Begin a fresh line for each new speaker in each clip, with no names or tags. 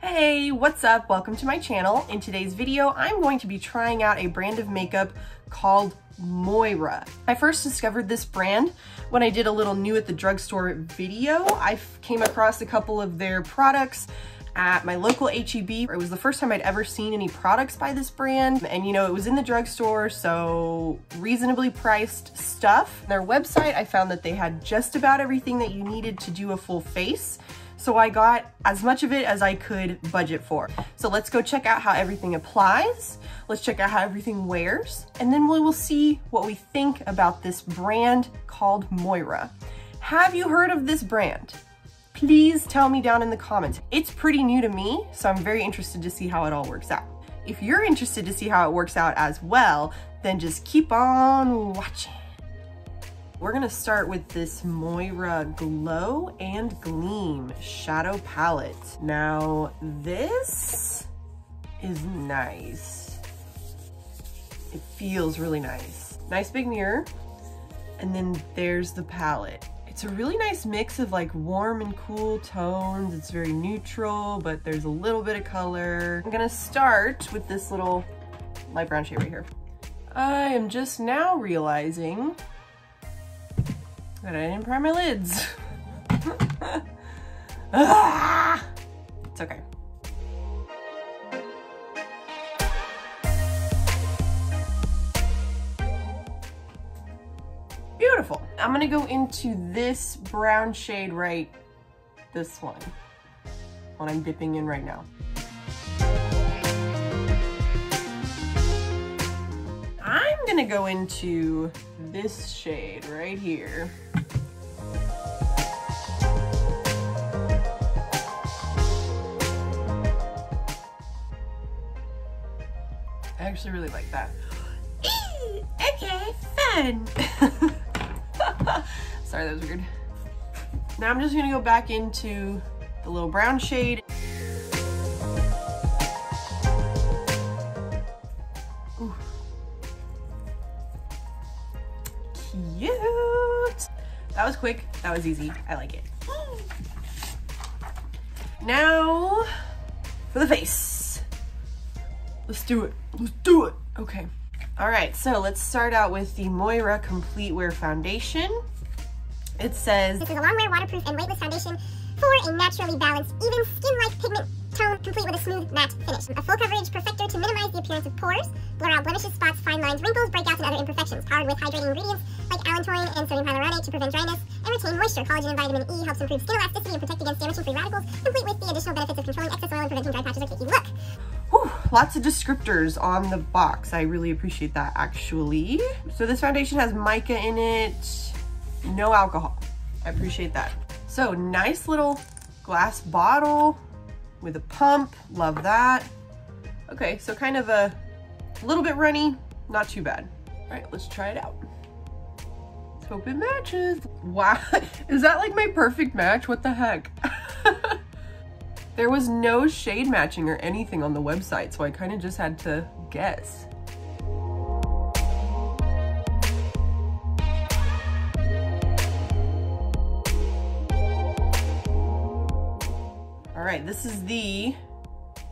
Hey, what's up? Welcome to my channel. In today's video, I'm going to be trying out a brand of makeup called Moira. I first discovered this brand when I did a little new at the drugstore video. I came across a couple of their products at my local HEB. It was the first time I'd ever seen any products by this brand. And you know, it was in the drugstore, so reasonably priced stuff. Their website, I found that they had just about everything that you needed to do a full face. So I got as much of it as I could budget for. So let's go check out how everything applies. Let's check out how everything wears. And then we will see what we think about this brand called Moira. Have you heard of this brand? Please tell me down in the comments. It's pretty new to me, so I'm very interested to see how it all works out. If you're interested to see how it works out as well, then just keep on watching. We're gonna start with this Moira Glow and Gleam Shadow Palette. Now, this is nice. It feels really nice. Nice big mirror. And then there's the palette. It's a really nice mix of like warm and cool tones. It's very neutral, but there's a little bit of color. I'm gonna start with this little light brown shade right here. I am just now realizing that I didn't prime my lids. ah! It's okay. Beautiful. I'm gonna go into this brown shade right, this one, what I'm dipping in right now. I'm gonna go into this shade right here. I actually really like that. okay, fun. Sorry, that was weird. Now I'm just gonna go back into the little brown shade. Ooh. Cute. That was quick, that was easy. I like it. Now for the face. Let's do it, let's do it. Okay. All right, so let's start out with the Moira Complete Wear Foundation. It says,
This is a long-wear, waterproof, and weightless foundation for a naturally balanced, even skin-like pigment tone, complete with a smooth, matte finish. A full coverage perfector to minimize the appearance of pores, blur out blemishes, spots, fine lines, wrinkles, breakouts, and other imperfections. Powered with hydrating ingredients like allantoin and sodium hyaluronate to prevent dryness and retain moisture. Collagen and vitamin E helps improve skin elasticity and protect against damaging free radicals, complete with the additional benefits of controlling excess oil and preventing dry patches or cakey look.
Whew, lots of descriptors on the box. I really appreciate that actually. So this foundation has mica in it, no alcohol. I appreciate that. So nice little glass bottle with a pump, love that. Okay, so kind of a little bit runny, not too bad. All right, let's try it out. Let's hope it matches. Wow, is that like my perfect match? What the heck? There was no shade matching or anything on the website, so I kind of just had to guess. Right, this is the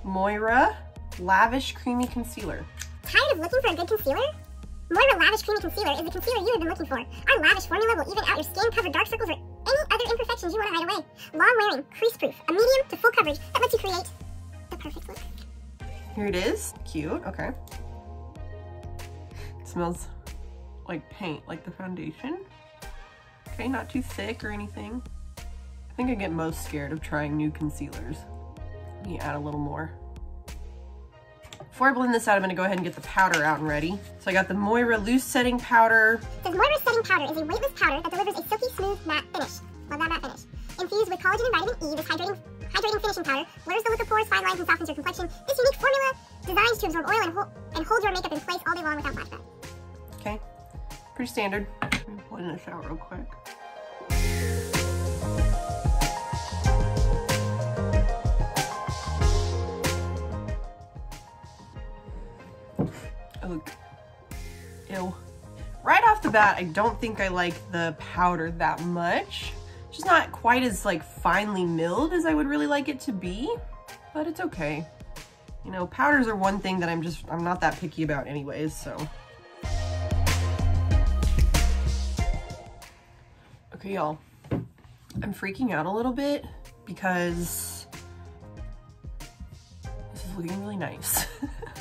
Moira Lavish Creamy Concealer.
Tired of looking for a good concealer? Moira Lavish Creamy Concealer is the concealer you have been looking for. Our lavish formula will even out your skin-covered dark circles or any other imperfections you want to hide away. Long-wearing, crease-proof, a medium to full coverage that lets you create the perfect look.
Here it is. Cute. Okay. It smells like paint, like the foundation. Okay, not too thick or anything. I think I get most scared of trying new concealers. Let me add a little more. Before I blend this out, I'm gonna go ahead and get the powder out and ready. So I got the Moira Loose Setting Powder.
The Moira Setting Powder is a weightless powder that delivers a silky smooth matte finish. Love that matte finish. Infused with collagen and vitamin E, this hydrating, hydrating finishing powder blurs the look of pores, fine lines, and softens your complexion. This unique formula designed to absorb oil and, hold, and hold your makeup in place all day long without flashback.
Okay, pretty standard. Let me blend this out real quick. Oh, ew. Right off the bat, I don't think I like the powder that much. It's just not quite as like finely milled as I would really like it to be. but it's okay. You know, powders are one thing that I'm just, I'm not that picky about anyways, so. Okay, y'all, I'm freaking out a little bit because this is looking really nice.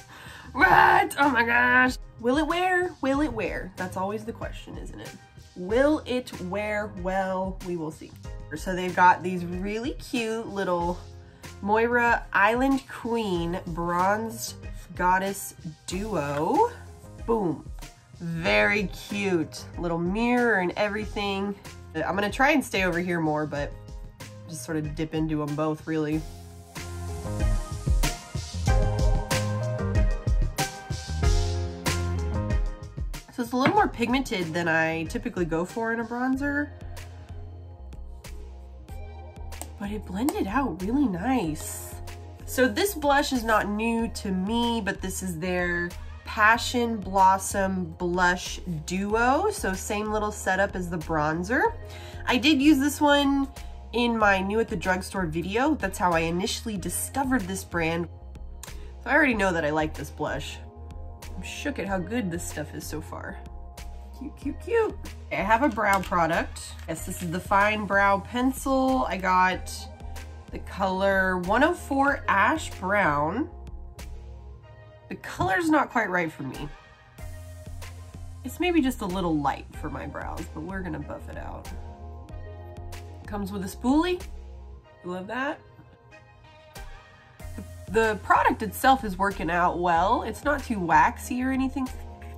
what? Oh my gosh. Will it wear? Will it wear? That's always the question, isn't it? Will it wear well? We will see. So they've got these really cute little Moira Island Queen Bronze Goddess Duo. Boom. Very cute. Little mirror and everything. I'm gonna try and stay over here more, but just sort of dip into them both really. A little more pigmented than I typically go for in a bronzer. But it blended out really nice. So this blush is not new to me, but this is their Passion Blossom Blush Duo. So same little setup as the bronzer. I did use this one in my new at the drugstore video. That's how I initially discovered this brand. So I already know that I like this blush. Shook at how good this stuff is so far. Cute, cute, cute. I have a brow product. Yes, this is the Fine Brow Pencil. I got the color 104 Ash Brown. The color's not quite right for me. It's maybe just a little light for my brows, but we're gonna buff it out. Comes with a spoolie. Love that. The product itself is working out well. It's not too waxy or anything.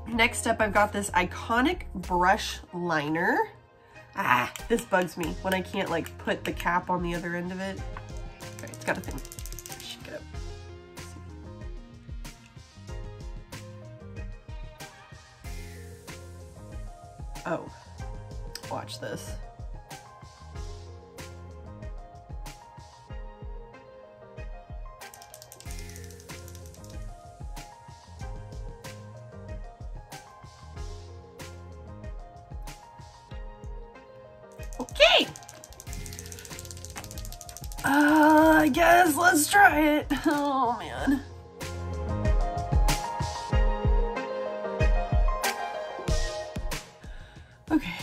Next up, I've got this iconic brush liner. Ah, this bugs me when I can't like put the cap on the other end of it. Okay, it's got a thing. Shh, get up. Oh, watch this. Okay. Uh, I guess let's try it. Oh man. Okay,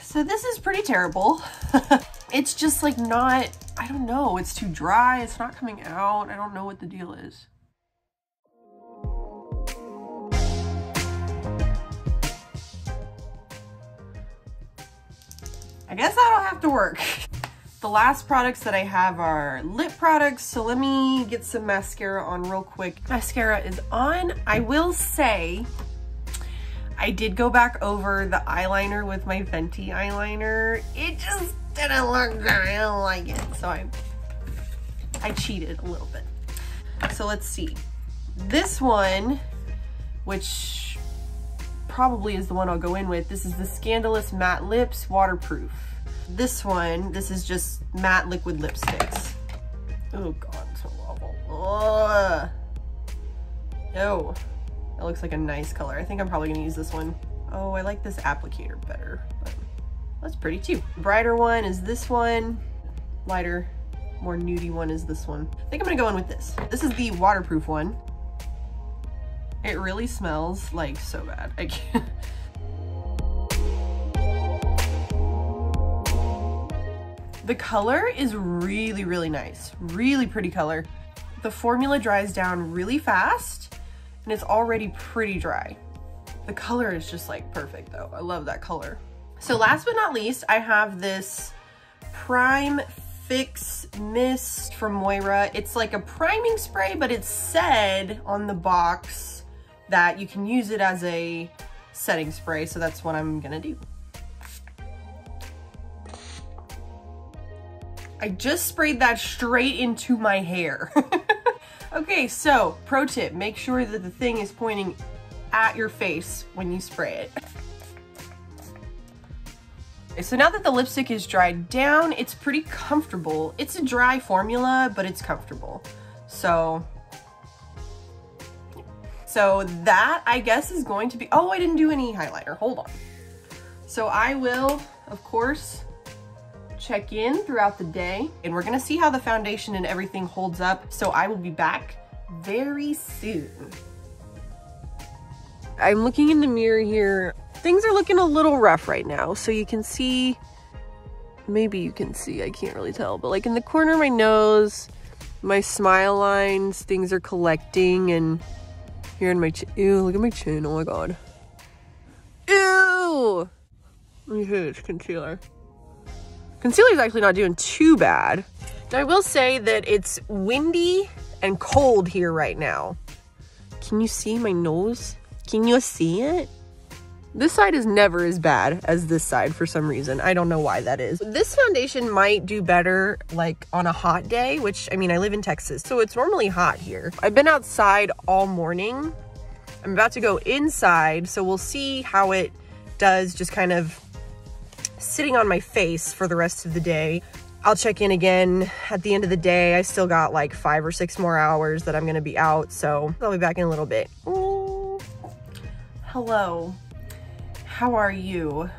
so this is pretty terrible. it's just like not, I don't know, it's too dry, it's not coming out. I don't know what the deal is. I guess that'll have to work. The last products that I have are lip products, so let me get some mascara on real quick. Mascara is on. I will say I did go back over the eyeliner with my Fenty eyeliner. It just didn't look good. I don't like it. So I, I cheated a little bit. So let's see. This one, which probably is the one I'll go in with. This is the Scandalous Matte Lips Waterproof. This one, this is just matte liquid lipsticks. Oh God, so awful. Ugh. No. It looks like a nice color. I think I'm probably gonna use this one. Oh, I like this applicator better, but that's pretty too. Brighter one is this one. Lighter, more nudie one is this one. I think I'm gonna go in with this. This is the waterproof one. It really smells like so bad. I can't. The color is really, really nice. Really pretty color. The formula dries down really fast and it's already pretty dry. The color is just like perfect though. I love that color. So last but not least, I have this Prime Fix Mist from Moira. It's like a priming spray, but it said on the box that you can use it as a setting spray. So that's what I'm gonna do. I just sprayed that straight into my hair. Okay, so pro tip, make sure that the thing is pointing at your face when you spray it. So now that the lipstick is dried down, it's pretty comfortable. It's a dry formula, but it's comfortable. So, so that I guess is going to be, oh, I didn't do any highlighter, hold on. So I will, of course, check in throughout the day and we're gonna see how the foundation and everything holds up. So I will be back very soon. I'm looking in the mirror here. Things are looking a little rough right now. So you can see, maybe you can see, I can't really tell, but like in the corner of my nose, my smile lines, things are collecting and here in my chin. Ew, look at my chin. Oh my God. Ew! Let me hit this concealer. Concealer's actually not doing too bad. Now, I will say that it's windy and cold here right now. Can you see my nose? Can you see it? This side is never as bad as this side for some reason. I don't know why that is. This foundation might do better like on a hot day, which I mean, I live in Texas, so it's normally hot here. I've been outside all morning. I'm about to go inside, so we'll see how it does just kind of sitting on my face for the rest of the day. I'll check in again at the end of the day. I still got like five or six more hours that I'm gonna be out, so I'll be back in a little bit. Ooh. Hello how are you?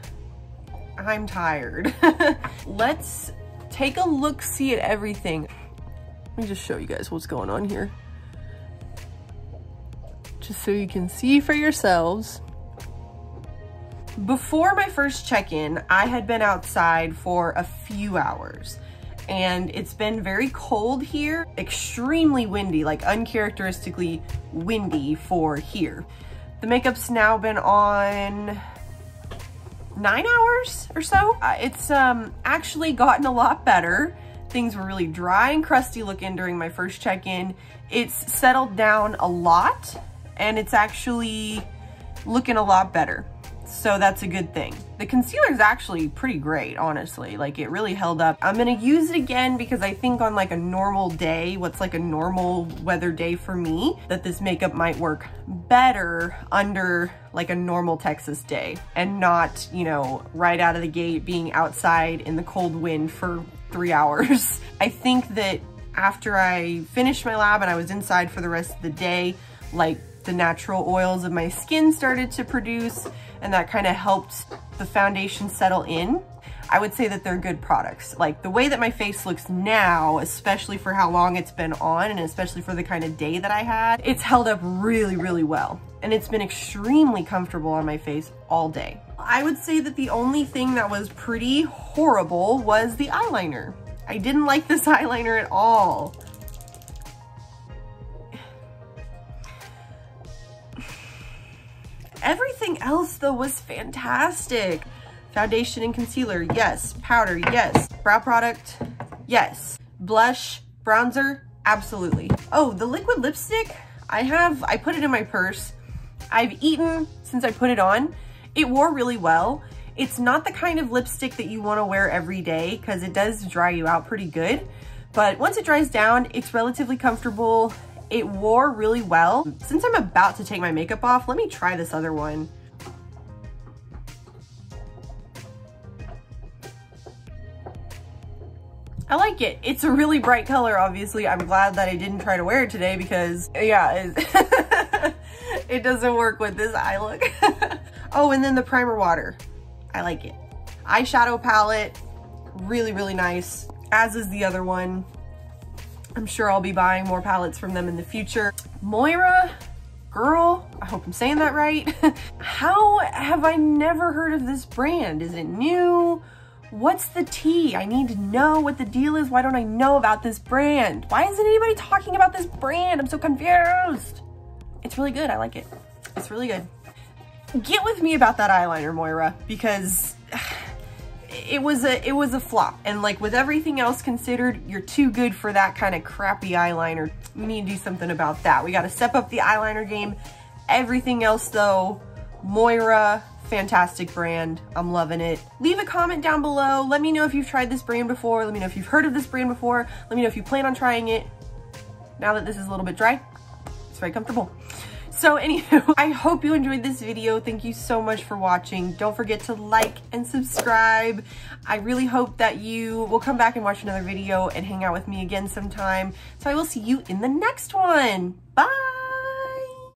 I'm tired. Let's take a look see at everything. Let me just show you guys what's going on here. Just so you can see for yourselves. Before my first check-in, I had been outside for a few hours and it's been very cold here, extremely windy, like uncharacteristically windy for here. The makeup's now been on nine hours or so. Uh, it's um, actually gotten a lot better. Things were really dry and crusty looking during my first check-in. It's settled down a lot and it's actually looking a lot better so that's a good thing. The concealer is actually pretty great, honestly. Like it really held up. I'm gonna use it again because I think on like a normal day, what's like a normal weather day for me, that this makeup might work better under like a normal Texas day and not, you know, right out of the gate being outside in the cold wind for three hours. I think that after I finished my lab and I was inside for the rest of the day, like the natural oils of my skin started to produce and that kind of helped the foundation settle in. I would say that they're good products. Like the way that my face looks now, especially for how long it's been on and especially for the kind of day that I had, it's held up really, really well. And it's been extremely comfortable on my face all day. I would say that the only thing that was pretty horrible was the eyeliner. I didn't like this eyeliner at all. Everything else though was fantastic. Foundation and concealer, yes. Powder, yes. Brow product, yes. Blush, bronzer, absolutely. Oh, the liquid lipstick, I have, I put it in my purse. I've eaten since I put it on. It wore really well. It's not the kind of lipstick that you wanna wear every day because it does dry you out pretty good. But once it dries down, it's relatively comfortable it wore really well. Since I'm about to take my makeup off, let me try this other one. I like it. It's a really bright color, obviously. I'm glad that I didn't try to wear it today because, yeah, it, it doesn't work with this eye look. oh, and then the primer water. I like it. Eyeshadow palette, really, really nice, as is the other one. I'm sure I'll be buying more palettes from them in the future. Moira, girl, I hope I'm saying that right. How have I never heard of this brand? Is it new? What's the tea? I need to know what the deal is. Why don't I know about this brand? Why isn't anybody talking about this brand? I'm so confused. It's really good. I like it. It's really good. Get with me about that eyeliner, Moira, because it was a it was a flop. And like with everything else considered you're too good for that kind of crappy eyeliner. We need to do something about that. We got to step up the eyeliner game. Everything else though moira fantastic brand. I'm loving it. Leave a comment down below. Let me know if you've tried this brand before. Let me know if you've heard of this brand before. Let me know if you plan on trying it. Now that this is a little bit dry it's very comfortable so anywho, I hope you enjoyed this video. Thank you so much for watching. Don't forget to like and subscribe. I really hope that you will come back and watch another video and hang out with me again sometime. So I will see you in the next one. Bye!